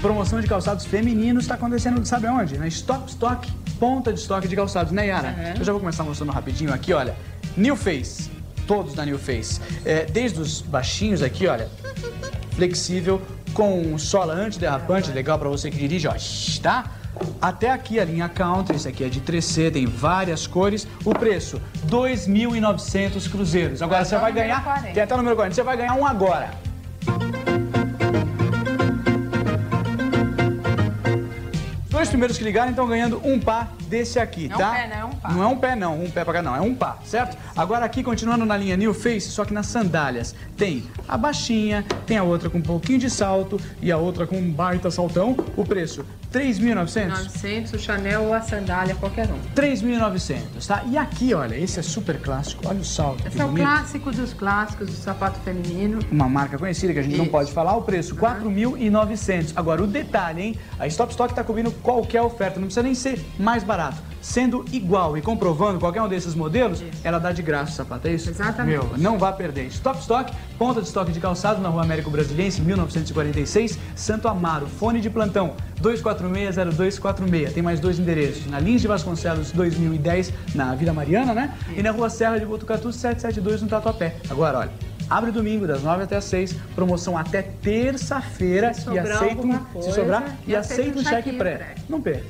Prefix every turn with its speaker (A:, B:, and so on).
A: promoção de calçados femininos está acontecendo, sabe onde? Na Stop Stock, ponta de estoque de calçados, né, Yara?
B: Uhum.
A: Eu já vou começar mostrando rapidinho aqui, olha. New Face, todos da New Face. É, desde os baixinhos aqui, olha, flexível, com sola antiderrapante, legal para você que dirige, ó, tá? Até aqui a linha Country, esse aqui é de 3C, tem várias cores. O preço, 2.900 cruzeiros. Agora
B: Até
A: você vai ganhar,
B: 40.
A: tem até o número 40, você vai ganhar um agora. Dois primeiros que ligarem estão ganhando um par desse aqui,
B: Não
A: tá?
B: um pé, não é um par.
A: Não é um pé, não. Um pé pra cá, não. É um par, certo? Agora aqui, continuando na linha New Face, só que nas sandálias. Tem a baixinha, tem a outra com um pouquinho de salto e a outra com um baita saltão. O preço, 3.900?
B: 900, o Chanel ou a sandália, qualquer um.
A: 3.900, tá? E aqui, olha, esse é super clássico. Olha o salto,
B: Esse é o clássico dos clássicos do sapato feminino.
A: Uma marca conhecida que a gente não
B: Isso.
A: pode falar, o preço, 4.900. Agora, o detalhe, hein? A Stop Stock tá cobrindo qualquer oferta, não precisa nem ser mais barato. Sendo igual e comprovando qualquer um desses modelos, ela dá de graça o sapato, é isso?
B: Exatamente.
A: Meu, não vá perder. Stop Stock, ponta de estoque de calçado na Rua Américo Brasiliense, 1946, Santo Amaro. Fone de plantão, 246-0246. Tem mais dois endereços. Na Lins de Vasconcelos, 2010, na Vila Mariana, né? E na Rua Serra de Botucatu, 772, no Tatuapé. Agora, olha. Abre domingo, das 9 até as 6, promoção até terça-feira e aceita um, se sobrar, e
B: e aceita
A: um cheque
B: cheque
A: pré.
B: pré.
A: Não perca.